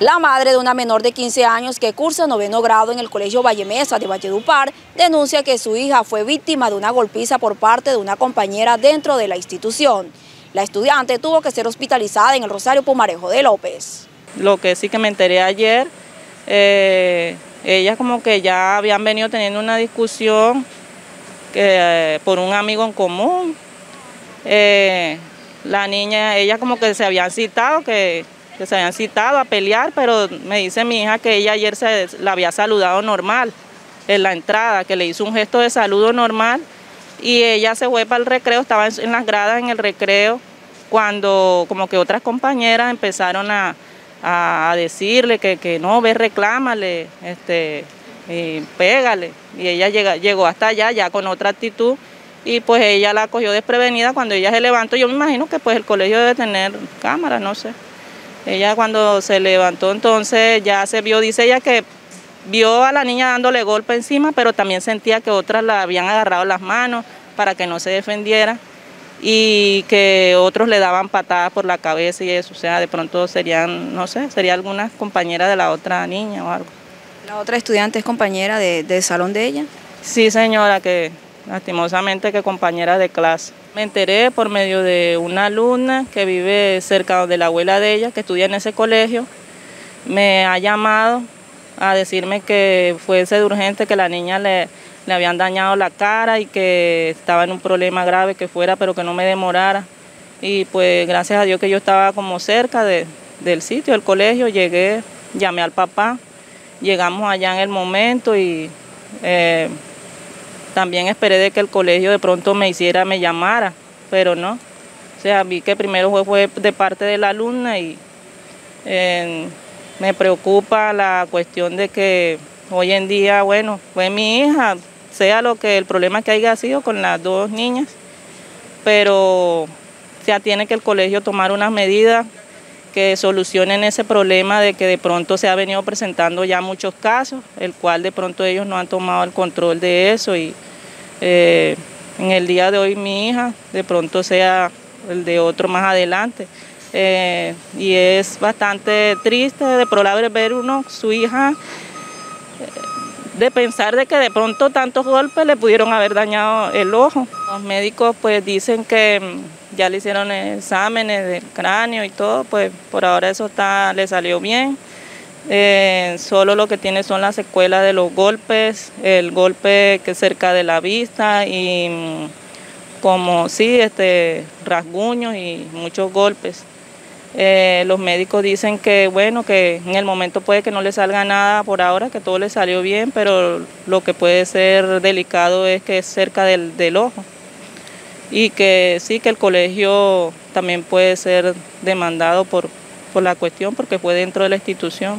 La madre de una menor de 15 años que cursa noveno grado en el Colegio Vallemesa de Valledupar denuncia que su hija fue víctima de una golpiza por parte de una compañera dentro de la institución. La estudiante tuvo que ser hospitalizada en el Rosario Pumarejo de López. Lo que sí que me enteré ayer, eh, ellas como que ya habían venido teniendo una discusión que, por un amigo en común. Eh, la niña, ella como que se habían citado que que se habían citado a pelear, pero me dice mi hija que ella ayer se la había saludado normal en la entrada, que le hizo un gesto de saludo normal y ella se fue para el recreo, estaba en las gradas en el recreo, cuando como que otras compañeras empezaron a, decirle que, no, ve, reclámale, este, pégale. Y ella llegó hasta allá ya con otra actitud y pues ella la cogió desprevenida cuando ella se levantó. Yo me imagino que pues el colegio debe tener cámaras, no sé. Ella cuando se levantó entonces ya se vio, dice ella que vio a la niña dándole golpe encima, pero también sentía que otras la habían agarrado las manos para que no se defendiera y que otros le daban patadas por la cabeza y eso, o sea, de pronto serían, no sé, sería alguna compañera de la otra niña o algo. ¿La otra estudiante es compañera de, del salón de ella? Sí, señora, que lastimosamente que compañera de clase. Me enteré por medio de una alumna que vive cerca de la abuela de ella, que estudia en ese colegio. Me ha llamado a decirme que fuese de urgente, que la niña le, le habían dañado la cara y que estaba en un problema grave, que fuera, pero que no me demorara. Y pues gracias a Dios que yo estaba como cerca del sitio, del colegio, llegué, llamé al papá, llegamos allá en el momento y eh, también esperé de que el colegio de pronto me hiciera, me llamara, pero no. O sea, vi que primero fue, de parte de la alumna y me preocupa la cuestión de que hoy en día, bueno, fue mi hija, sea lo que el problema que haya sido con las dos niñas, pero ya tiene que el colegio tomar unas medidas que solucionen ese problema de que de pronto se ha venido presentando ya muchos casos, el cual de pronto ellos no han tomado el control de eso y eh, en el día de hoy mi hija, de pronto sea el de otro más adelante. Eh, y es bastante triste, de probable ver uno, su hija, eh, de pensar de que de pronto tantos golpes le pudieron haber dañado el ojo. Los médicos pues dicen que mm, ya le hicieron exámenes del cráneo y todo, pues por ahora eso está, le salió bien. Eh, solo lo que tiene son las secuelas de los golpes, el golpe que cerca de la vista y mm, como sí, este, rasguños y muchos golpes. Eh, los médicos dicen que bueno, que en el momento puede que no le salga nada por ahora, que todo le salió bien, pero lo que puede ser delicado es que es cerca del ojo y que sí, que el colegio también puede ser demandado por, por la cuestión porque fue dentro de la institución.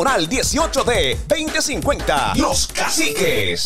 Diagonal 18D 2050. Los Caciques.